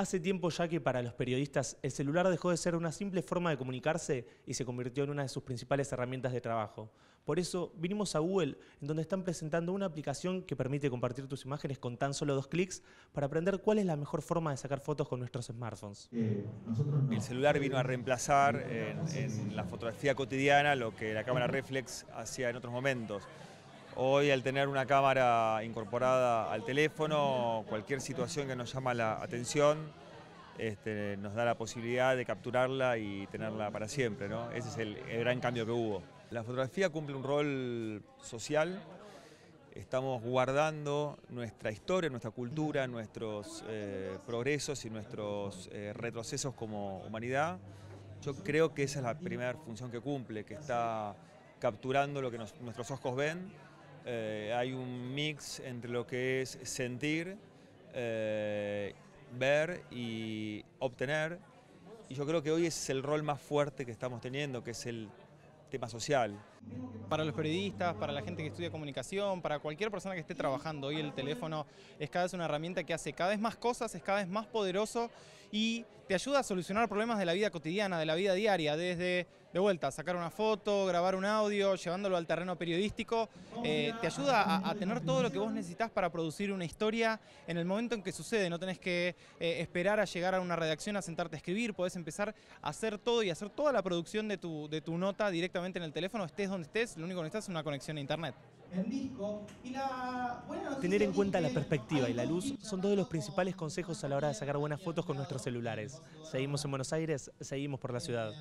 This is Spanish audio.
Hace tiempo ya que para los periodistas el celular dejó de ser una simple forma de comunicarse y se convirtió en una de sus principales herramientas de trabajo. Por eso vinimos a Google, en donde están presentando una aplicación que permite compartir tus imágenes con tan solo dos clics para aprender cuál es la mejor forma de sacar fotos con nuestros smartphones. El celular vino a reemplazar en, en la fotografía cotidiana lo que la cámara reflex hacía en otros momentos. Hoy al tener una cámara incorporada al teléfono, cualquier situación que nos llama la atención, este, nos da la posibilidad de capturarla y tenerla para siempre. ¿no? Ese es el, gran cambio que hubo. La fotografía cumple un rol social, estamos guardando nuestra historia, nuestra cultura, nuestros eh, progresos y nuestros eh, retrocesos como humanidad. Yo creo que esa es la primera función que cumple, que está capturando lo que nuestros ojos ven eh, hay un mix entre lo que es sentir, eh, ver y obtener. Y yo creo que hoy es el rol más fuerte que estamos teniendo, que es el tema social. Para los periodistas, para la gente que estudia comunicación, para cualquier persona que esté trabajando, hoy el teléfono es cada vez una herramienta que hace cada vez más cosas, es cada vez más poderoso y te ayuda a solucionar problemas de la vida cotidiana, de la vida diaria, desde, de vuelta, sacar una foto, grabar un audio, llevándolo al terreno periodístico, eh, te ayuda a, tener todo lo que vos necesitas para producir una historia en el momento en que sucede, no tenés que eh, esperar a llegar a una redacción a sentarte a escribir, podés empezar a hacer todo y hacer toda la producción de tu, de tu nota directamente en el teléfono, estés donde estés, lo único que necesitas es una conexión a internet. Tener en cuenta la perspectiva y la luz son todos los principales consejos a la hora de sacar buenas fotos con nuestros celulares. Seguimos en Buenos Aires, seguimos por la ciudad.